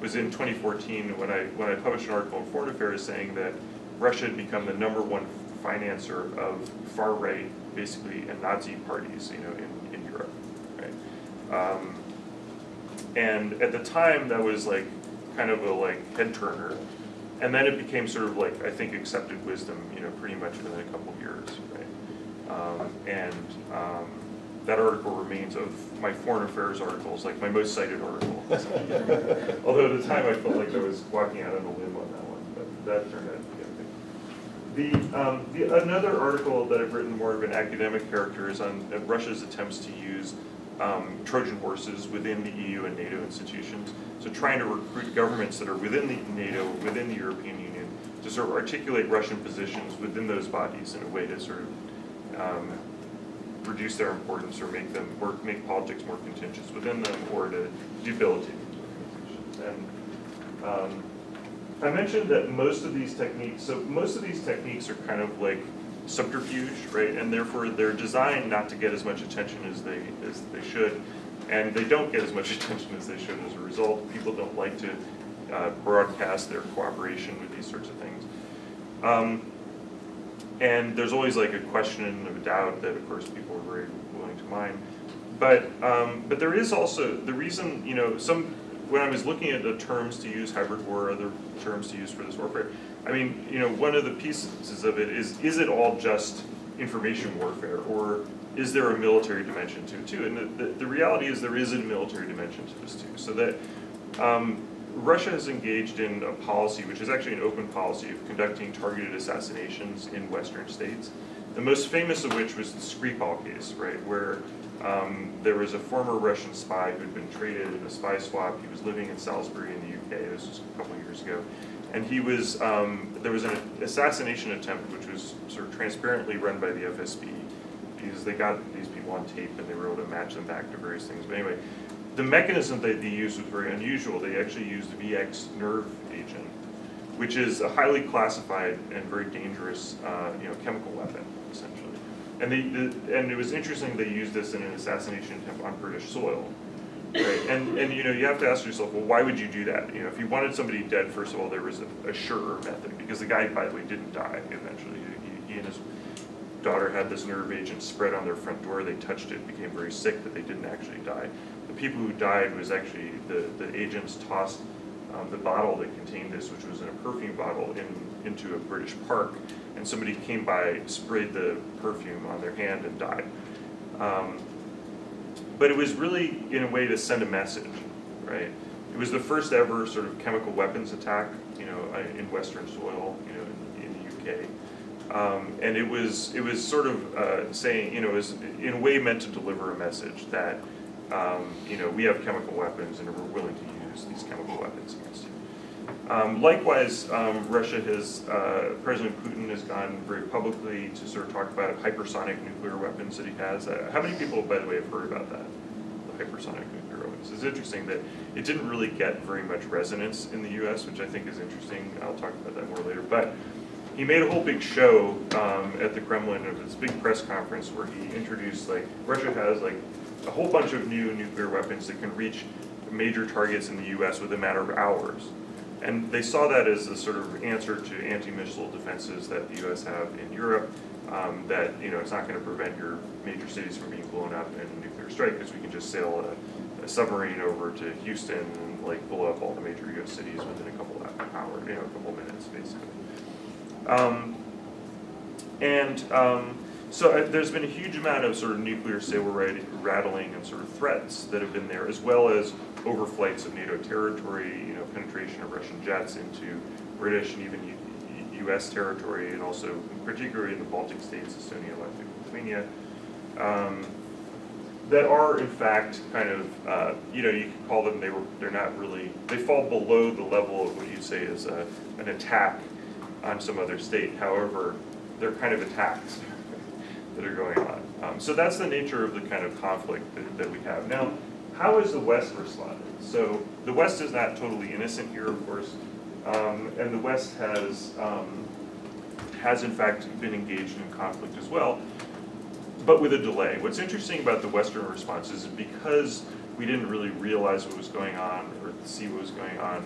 was in 2014 when I when I published an article in Foreign Affairs saying that Russia had become the number one financer of far right, basically, and Nazi parties, you know, in, in Europe, right? Um, and at the time, that was like kind of a like head turner, and then it became sort of like I think accepted wisdom, you know, pretty much within a couple of years, right? Um, and um, that article remains of my foreign affairs articles, like my most cited article. Although at the time I felt like I was walking out on a limb on that one, but that turned out to be okay. The, um, the another article that I've written more of an academic character is on uh, Russia's attempts to use um, Trojan horses within the EU and NATO institutions. So trying to recruit governments that are within the NATO, within the European Union, to sort of articulate Russian positions within those bodies in a way to sort of um, reduce their importance or make them or make politics more contentious within them or to debilitate And um, I mentioned that most of these techniques, so most of these techniques are kind of like subterfuge, right? And therefore they're designed not to get as much attention as they as they should, and they don't get as much attention as they should as a result. People don't like to uh, broadcast their cooperation with these sorts of things. Um, and there's always like a question of a doubt that of course people are very willing to mine. But um, but there is also the reason you know some when I was looking at the terms to use hybrid war, other terms to use for this warfare. I mean you know one of the pieces of it is is it all just information warfare or is there a military dimension to it too? And the, the, the reality is there is a military dimension to this too. So that um, Russia has engaged in a policy, which is actually an open policy, of conducting targeted assassinations in Western states. The most famous of which was the Skripal case, right, where um, there was a former Russian spy who'd been traded in a spy swap. He was living in Salisbury in the UK. This was a couple of years ago, and he was um, there was an assassination attempt, which was sort of transparently run by the FSB, because they got these people on tape and they were able to match them back to various things. But anyway, the mechanism that they used was very unusual. They actually used VX nerve agent, which is a highly classified and very dangerous, uh, you know, chemical weapon essentially. And they, the, and it was interesting they used this in an assassination attempt on British soil. Right, and and you know you have to ask yourself, well, why would you do that? You know, if you wanted somebody dead, first of all, there was a, a surer method because the guy, by the way, didn't die eventually. He, he and his daughter had this nerve agent spread on their front door. They touched it, became very sick, but they didn't actually die the people who died was actually the, the agents tossed um, the bottle that contained this, which was in a perfume bottle, in, into a British park, and somebody came by, sprayed the perfume on their hand, and died. Um, but it was really, in a way, to send a message, right? It was the first ever sort of chemical weapons attack, you know, uh, in Western soil, you know, in, in the UK. Um, and it was it was sort of uh, saying, you know, it was in a way meant to deliver a message that um, you know, we have chemical weapons and we're willing to use these chemical weapons against you. Um, likewise, um, Russia has, uh, President Putin has gone very publicly to sort of talk about hypersonic nuclear weapons that he has. Uh, how many people, by the way, have heard about that? The hypersonic nuclear weapons. It's interesting that it didn't really get very much resonance in the U.S., which I think is interesting. I'll talk about that more later. But he made a whole big show um, at the Kremlin of this big press conference where he introduced like Russia has like a whole bunch of new nuclear weapons that can reach major targets in the U.S. within a matter of hours. And they saw that as a sort of answer to anti-missile defenses that the U.S. have in Europe. Um, that you know it's not going to prevent your major cities from being blown up in a nuclear strike because we can just sail a, a, submarine over to Houston and like blow up all the major U.S. cities within a couple of hours, you know, a couple of minutes basically. Um, and um, so uh, there's been a huge amount of sort of nuclear saber rattling and sort of threats that have been there, as well as overflights of NATO territory, you know, penetration of Russian jets into British and even U U.S. territory, and also particularly in the Baltic states, Estonia, Latvia, Lithuania, um, that are in fact kind of, uh, you know, you could call them, they were, they're not really, they fall below the level of what you say is a, an attack on some other state. However, they're kind of attacks that are going on. Um, so that's the nature of the kind of conflict that, that we have. Now, how is the West responded? So the West is not totally innocent here, of course, um, and the West has, um, has in fact been engaged in conflict as well, but with a delay. What's interesting about the Western response is because we didn't really realize what was going on or see what was going on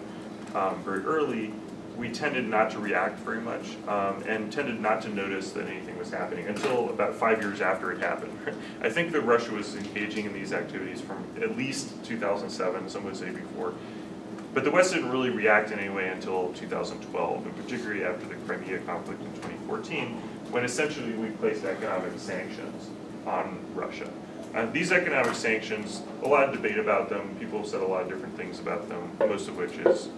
um, very early, we tended not to react very much um, and tended not to notice that anything was happening until about five years after it happened. I think that Russia was engaging in these activities from at least 2007, some would say before. But the West didn't really react in any way until 2012, and particularly after the Crimea conflict in 2014, when essentially we placed economic sanctions on Russia. Uh, these economic sanctions, a lot of debate about them, people have said a lot of different things about them, most of which is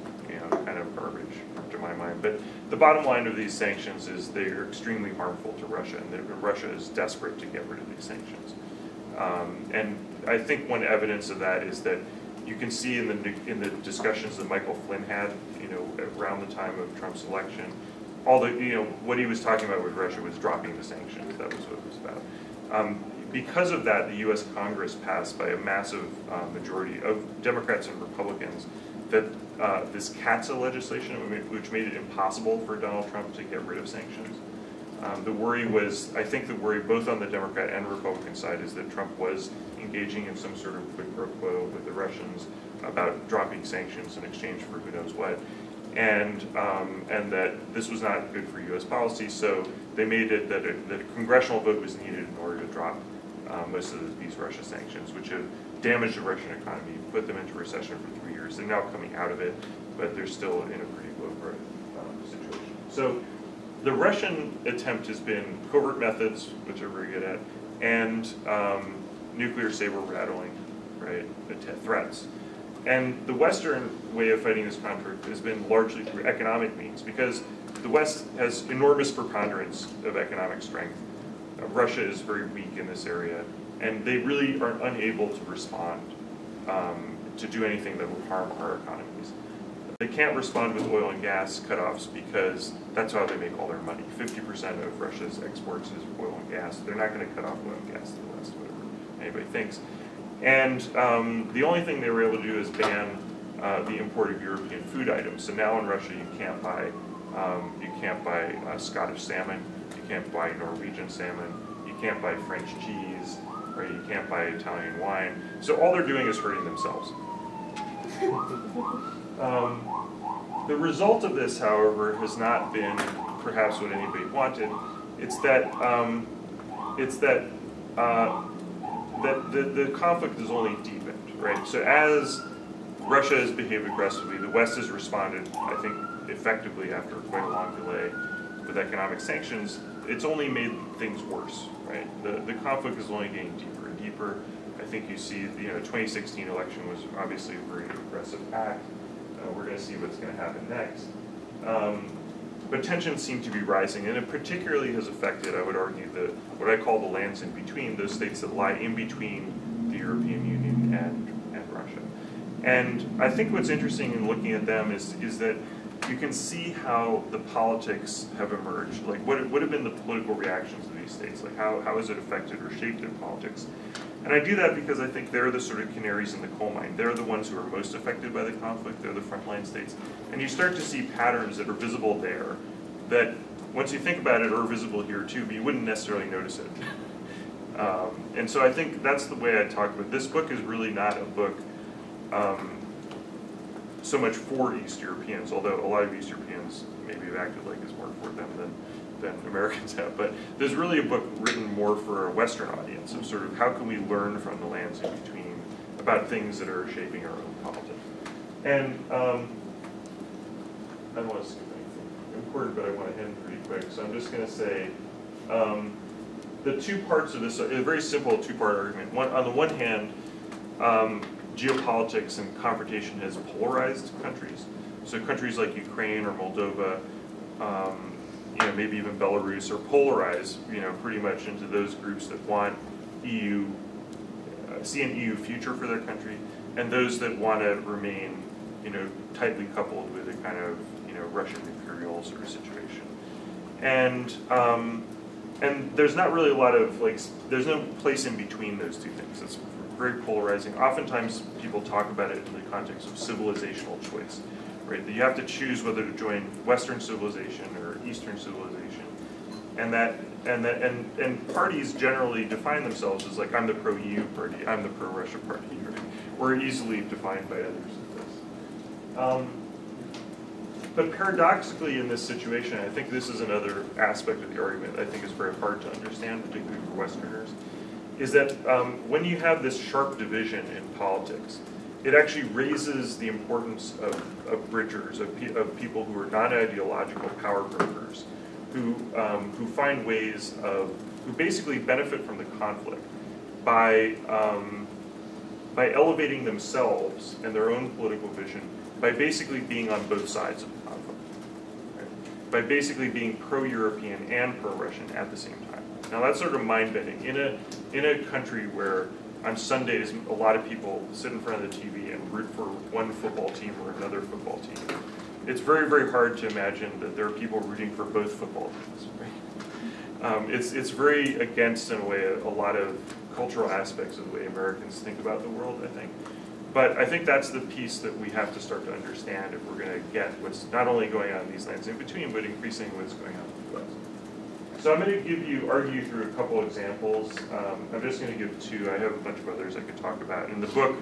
kind of garbage to my mind. But the bottom line of these sanctions is they are extremely harmful to Russia, and Russia is desperate to get rid of these sanctions. Um, and I think one evidence of that is that you can see in the in the discussions that Michael Flynn had, you know, around the time of Trump's election, all the you know what he was talking about with Russia was dropping the sanctions. That was what it was about. Um, because of that, the U.S. Congress passed by a massive uh, majority of Democrats and Republicans that uh, this CAATSA legislation, which made it impossible for Donald Trump to get rid of sanctions. Um, the worry was, I think the worry both on the Democrat and Republican side is that Trump was engaging in some sort of quid pro quo with the Russians about dropping sanctions in exchange for who knows what. And, um, and that this was not good for U.S. policy, so they made it that a, that a congressional vote was needed in order to drop uh, most of these Russia sanctions, which have damaged the Russian economy, put them into recession for three years. They're now coming out of it, but they're still in a pretty low growth um, situation. So the Russian attempt has been covert methods, which they're very good at, and um, nuclear saber rattling, right, threats. And the Western way of fighting this conflict has been largely through economic means, because the West has enormous preponderance of economic strength. Uh, Russia is very weak in this area, and they really are unable to respond um, to do anything that would harm our economies. They can't respond with oil and gas cutoffs because that's how they make all their money. 50% of Russia's exports is oil and gas. They're not going to cut off oil and gas to the West, whatever anybody thinks. And um, the only thing they were able to do is ban uh, the import of European food items. So now in Russia, you can't buy um, you can't buy uh, Scottish salmon, you can't buy Norwegian salmon, you can't buy French cheese, right? You can't buy Italian wine. So all they're doing is hurting themselves. Um, the result of this, however, has not been perhaps what anybody wanted. It's that um, it's that uh, that the, the conflict is only deepened, right? So as Russia has behaved aggressively, the West has responded, I think, effectively after quite a long delay with economic sanctions. It's only made things worse, right? The the conflict is only getting deeper and deeper. I think you see, you know, 2016 election was obviously a very aggressive act. Uh, we're going to see what's going to happen next. Um, but tensions seem to be rising, and it particularly has affected, I would argue, the what I call the lands in between, those states that lie in between the European Union and, and Russia. And I think what's interesting in looking at them is, is that you can see how the politics have emerged. Like, what, what have been the political reactions of these states? Like, how, how has it affected or shaped their politics? And I do that because I think they're the sort of canaries in the coal mine. They're the ones who are most affected by the conflict. They're the frontline states. And you start to see patterns that are visible there that, once you think about it, are visible here too, but you wouldn't necessarily notice it. Um, and so I think that's the way I talk about it. This book is really not a book um, so much for East Europeans, although a lot of East Europeans maybe have acted like it's more for them than, than Americans have. But there's really a book written more for a Western audience of sort of how can we learn from the lands in between about things that are shaping our own politics. And um, I don't want to skip anything important, but I want to end pretty quick. So I'm just going to say um, the two parts of this, a very simple two-part argument. One, on the one hand, um, geopolitics and confrontation has polarized countries. So countries like Ukraine or Moldova, um, you know, maybe even Belarus are polarized, you know, pretty much into those groups that want EU, uh, see an EU future for their country, and those that want to remain, you know, tightly coupled with a kind of, you know, Russian imperial sort of situation. And um, and there's not really a lot of like, there's no place in between those two things. It's very polarizing. Oftentimes people talk about it in the context of civilizational choice, right? That you have to choose whether to join Western civilization or Eastern civilization. And that and that and, and parties generally define themselves as like I'm the pro EU party, I'm the pro Russia party. Right? We're easily defined by others as this. Um, but paradoxically in this situation, I think this is another aspect of the argument that I think is very hard to understand, particularly for Westerners, is that um, when you have this sharp division in politics, it actually raises the importance of, of bridgers, of, pe of people who are non-ideological power brokers, who, um, who find ways of, who basically benefit from the conflict by, um, by elevating themselves and their own political vision by basically being on both sides of the conflict. Right? By basically being pro-European and pro-Russian at the same time. Now that's sort of mind-bending. In a, in a country where on Sundays a lot of people sit in front of the TV and root for one football team or another football team, it's very, very hard to imagine that there are people rooting for both football teams. Right? Um, it's, it's very against, in a way, a, a lot of cultural aspects of the way Americans think about the world, I think. But I think that's the piece that we have to start to understand if we're going to get what's not only going on in these lands in between, but increasingly what's going on in the U.S. So I'm going to give you, argue through a couple examples. Um, I'm just going to give two. I have a bunch of others I could talk about. And the book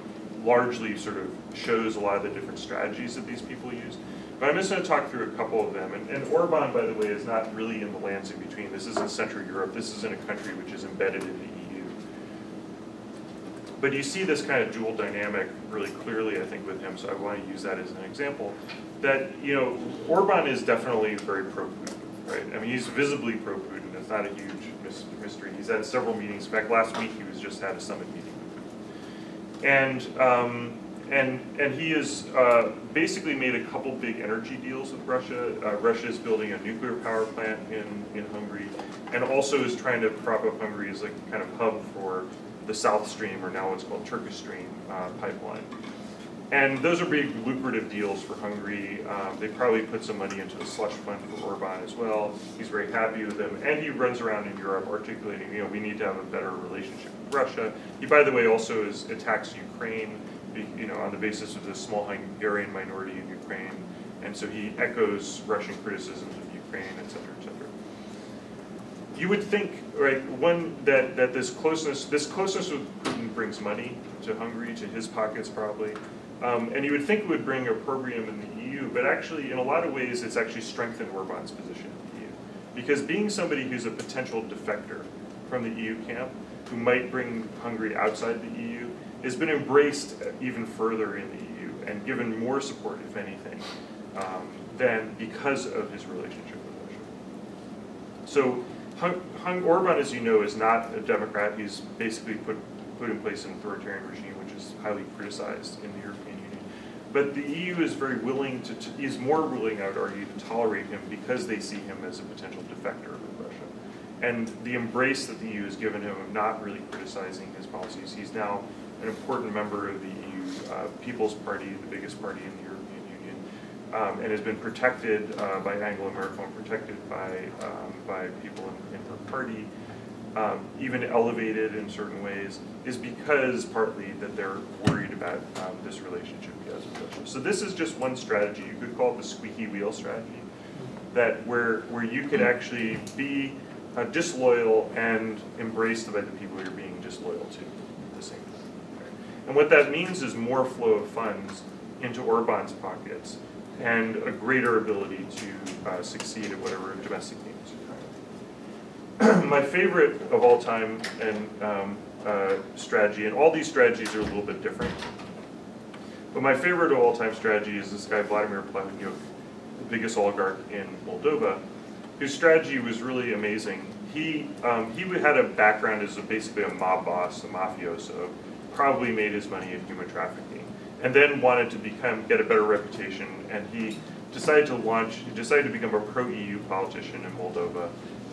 largely sort of shows a lot of the different strategies that these people use. But I'm just going to talk through a couple of them. And, and Orban, by the way, is not really in the lands in between. This is in Central Europe. This is in a country which is embedded in the EU. but you see this kind of dual dynamic really clearly, I think, with him, so I want to use that as an example. That, you know, Orban is definitely very pro-Putin, right? I mean, he's visibly pro-Putin. It's not a huge mystery. He's had several meetings. In fact, last week he was just had a summit meeting. And, um, and, and he has uh, basically made a couple big energy deals with Russia. Uh, Russia is building a nuclear power plant in, in Hungary, and also is trying to prop up Hungary as a kind of hub for the South Stream, or now what's called Turkish Stream uh, pipeline. And those are big lucrative deals for Hungary. Um, they probably put some money into a slush fund for Orban as well. He's very happy with them. And he runs around in Europe articulating, you know, we need to have a better relationship with Russia. He, by the way, also is, attacks Ukraine, you know, on the basis of the small Hungarian minority in Ukraine. And so he echoes Russian criticisms of Ukraine, et cetera, et cetera you would think, right, one, that, that this closeness, this closeness with Putin brings money to Hungary, to his pockets probably, um, and you would think it would bring opprobrium in the EU, but actually, in a lot of ways, it's actually strengthened Orban's position in the EU. Because being somebody who's a potential defector from the EU camp, who might bring Hungary outside the EU, has been embraced even further in the EU and given more support, if anything, um, than because of his relationship with Russia. So Hung, Hung, Orban, as you know, is not a Democrat. He's basically put, put in place an authoritarian regime, which is highly criticized in the. But the EU is very willing to, to is more willing, I would argue, to tolerate him because they see him as a potential defector with Russia. And the embrace that the EU has given him of not really criticizing his policies, he's now an important member of the EU uh, People's Party, the biggest party in the European Union, um, and has been protected uh, by Angela Merkel, protected by, um, by people in, in her party, um, even elevated in certain ways, is because partly that they're worried about um, this relationship he has with Russia. So this is just one strategy. You could call it the squeaky wheel strategy that where where you could actually be uh, disloyal and embraced by the people you're being disloyal to at the same time. And what that means is more flow of funds into Orban's pockets and a greater ability to uh, succeed at whatever domestic games you're trying to My favorite of all time and um, uh, strategy, and all these strategies are a little bit different, but my favorite of all time strategy is this guy Vladimir Plahotniuc, the biggest oligarch in Moldova, whose strategy was really amazing. He um, he had a background as a, basically a mob boss, a mafioso, probably made his money in human trafficking, and then wanted to become get a better reputation, and he decided to launch. He decided to become a pro-EU politician in Moldova,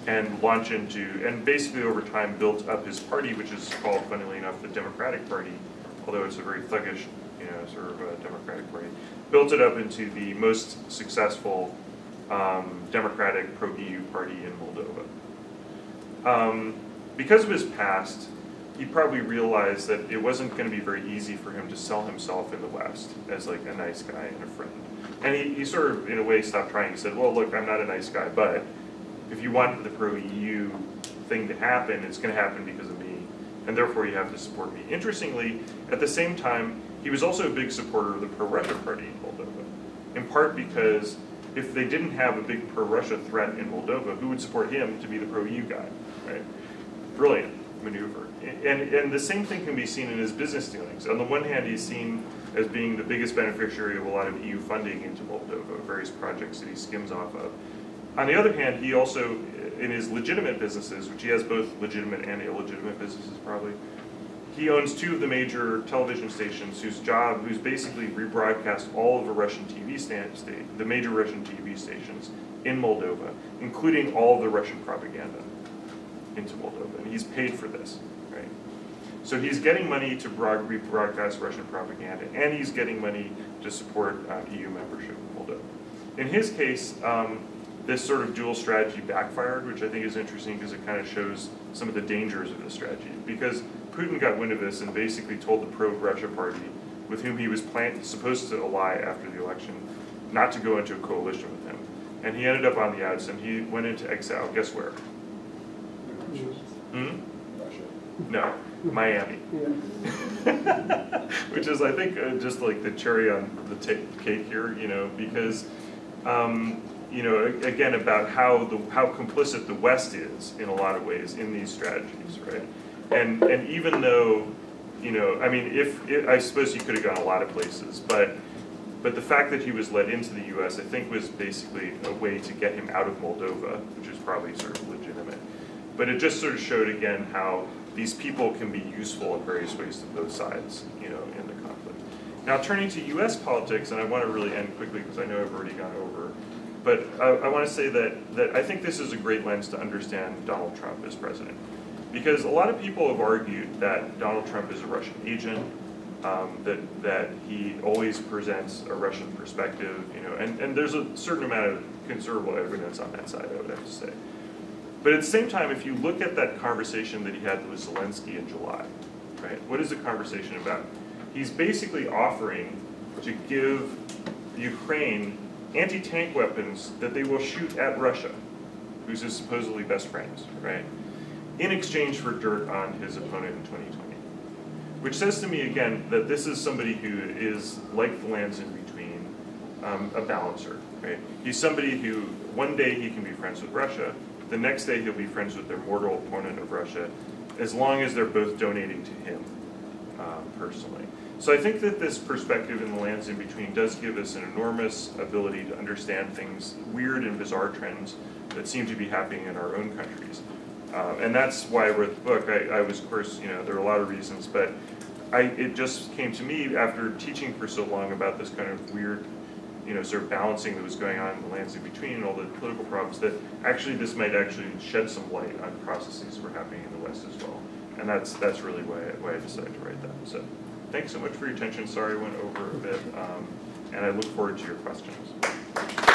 and launch into and basically over time built up his party, which is called, funnily enough, the Democratic Party, although it's a very thuggish, you know, sort of a Democratic Party. Built it up into the most successful um, Democratic pro-EU party in Moldova. Um, because of his past, he probably realized that it wasn't going to be very easy for him to sell himself in the West as like a nice guy and a friend. And he, he sort of, in a way, stopped trying. He said, well, look, I'm not a nice guy, but if you want the pro-EU thing to happen, it's going to happen because of me, and therefore you have to support me. Interestingly, at the same time, he was also a big supporter of the pro-Russia party in Moldova, in part because if they didn't have a big pro-Russia threat in Moldova, who would support him to be the pro-EU guy, right? Brilliant maneuver. And, and the same thing can be seen in his business dealings. On the one hand, he's seen as being the biggest beneficiary of a lot of EU funding into Moldova, various projects that he skims off of. On the other hand, he also, in his legitimate businesses, which he has both legitimate and illegitimate businesses probably, he owns two of the major television stations whose job, who's basically rebroadcast all of the Russian TV stand, the major Russian TV stations in Moldova, including all of the Russian propaganda into Moldova, and he's paid for this, right? So he's getting money to broad, rebroadcast Russian propaganda, and he's getting money to support uh, EU membership in Moldova. In his case, um, this sort of dual strategy backfired, which I think is interesting because it kind of shows some of the dangers of this strategy. Because Putin got wind of this and basically told the pro-Russia party, with whom he was plan- supposed to ally after the election, not to go into a coalition with him. And he ended up on the outs and he went into exile. Guess where? Hmm? No, Miami. Which is, I think, uh, just like the cherry on the ta- cake here, you know, because, um, you know, again, about how the how complicit the West is in a lot of ways in these strategies, right? And and even though, you know, I mean, if I suppose he could have gone a lot of places, but but the fact that he was led into the U.S., I think, was basically a way to get him out of Moldova, which is probably sort of legitimate. But it just sort of showed again how these people can be useful in various ways to both sides, you know, in the conflict. Now turning to U.S. politics, and I want to really end quickly because I know I've already gone over, but I, I want to say that that I think this is a great lens to understand Donald Trump as president, because a lot of people have argued that Donald Trump is a Russian agent, um, that that he always presents a Russian perspective, you know, and, and there's a certain amount of considerable evidence on that side, I would have to say. But at the same time, if you look at that conversation that he had with Zelensky in July, right, what is the conversation about? He's basically offering to give Ukraine anti-tank weapons that they will shoot at Russia, who's his supposedly best friends, right, in exchange for dirt on his opponent in 2020. Which says to me again that this is somebody who is like the lands in between, um, a balancer, right? He's somebody who one day he can be friends with Russia, the next day he'll be friends with their mortal opponent of Russia, as long as they're both donating to him um, personally. So I think that this perspective in the lands in between does give us an enormous ability to understand things, weird and bizarre trends that seem to be happening in our own countries. Um, and that's why I wrote the book. I, I was, of course, you know, there are a lot of reasons, but I, it just came to me after teaching for so long about this kind of weird, you know, sort of balancing that was going on in the lands in between and all the political problems that actually this might actually shed some light on processes that were happening in the West as well. And that's that's really why I, why I decided to write that. So thanks so much for your attention, sorry I went over a bit, um, and I look forward to your questions.